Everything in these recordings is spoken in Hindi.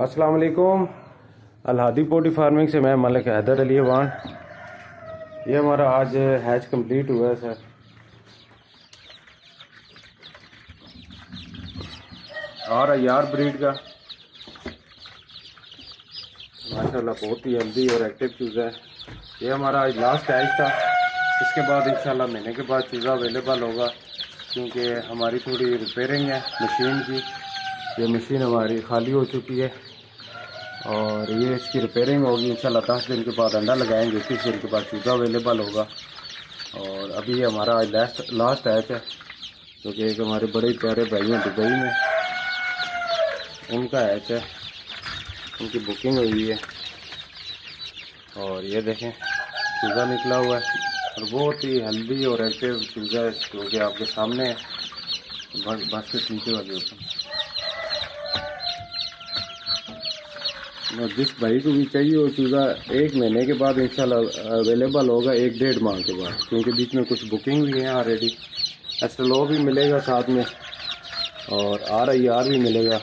अस्सलाम वालेकुम। अलहादी पोटी फ़ार्मिंग से मैं मलिक हैदर अली वान ये हमारा आज हैच कंप्लीट हुआ है, सर। और यार ब्रीड का। माशाल्लाह बहुत ही हेल्दी और एक्टिव चूज़ा है। ये हमारा आज लास्ट हैच था। इसके बाद इंशाल्लाह महीने के बाद चूज़ा अवेलेबल होगा, क्योंकि हमारी थोड़ी रिपेयरिंग है मशीन की। ये मशीन हमारी खाली हो चुकी है। और ये इसकी रिपेयरिंग होगी, इंशाल्लाह दस दिन के बाद अंडा लगाएँगे इक्कीस दिन के बाद चूज़ा अवेलेबल होगा। और अभी ये हमारा आज लास्ट लास्ट ऐच है क्योंकि एक हमारे बड़े प्यारे भाई हैं दुबई में, उनका ऐच है उनकी बुकिंग हुई है। और ये देखें, चूज़ा निकला हुआ है, और बहुत ही हेल्दी और एक्टिव चूज़ा जो कि आपके सामने है। बस के पीछे वाले ऊपर जिस भाई को भी चाहिए, वो चूज़ा एक महीने के बाद इंशाल्लाह अवेलेबल होगा एक डेढ़ माह के बाद, क्योंकि बीच में कुछ बुकिंग भी है ऑलरेडी एस भी मिलेगा साथ में, और आर आई आर भी मिलेगा।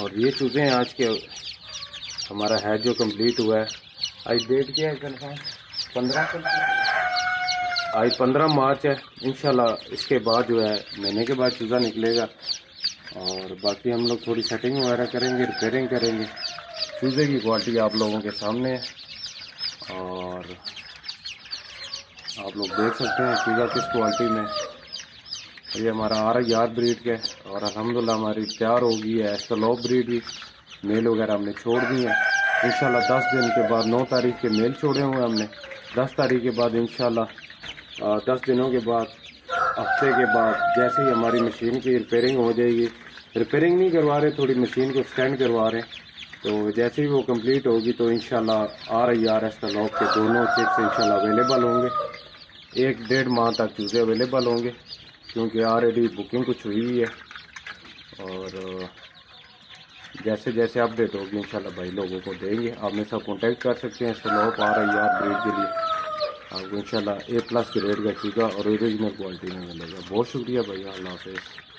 और ये चूज़े आज के, हमारा है जो कंप्लीट हुआ है। आज डेट क्या है कन्फर्म पंद्रह आज पंद्रह मार्च है इनशाला इसके बाद जो है, महीने के बाद चूज़ा निकलेगा। और बाकी हम लोग थोड़ी सेटिंग वगैरह करेंगे रिपेयरिंग करेंगे। चूज़े की क्वालिटी आप लोगों के सामने है। और आप लोग देख सकते हैं चूज़ा किस क्वालिटी में। ये हमारा आर यार ब्रीड के, और अलहमदिल्ला हमारी तैयार हो गई है एस्टलोप ब्रीड भी। मेल वगैरह हमने छोड़ दी है। इंशाल्लाह दस दिन के बाद, नौ तारीख के मेल छोड़े हुए हैं हमने। दस तारीख के बाद इंशाल्लाह दस दिनों के बाद हफ़्ते के बाद जैसे ही हमारी मशीन की रिपेयरिंग हो जाएगी। रिपेयरिंग नहीं करवा रहे, थोड़ी मशीन को एक्सटेंड करवा रहे। तो जैसे ही वो कंप्लीट होगी तो इनशाला आर आई आर एस का लॉक के दोनों चिप्स इनशाला अवेलेबल होंगे। एक डेढ़ माह तक चूज़े अवेलेबल होंगे, क्योंकि ऑलरेडी बुकिंग कुछ हुई हुई है। और जैसे जैसे अपडेट होगी, इंशाल्लाह भाई लोगों को देंगे। आप मेरे साथ कॉन्टेक्ट कर सकते हैं स्लोप आ रही है ब्रीड के लिए। आपको इंशाल्लाह ए प्लस ग्रेड का चीज़ा और ओरिजिनल क्वालिटी में मिलेगा। बहुत शुक्रिया भैया, अल्लाह हाफिज़।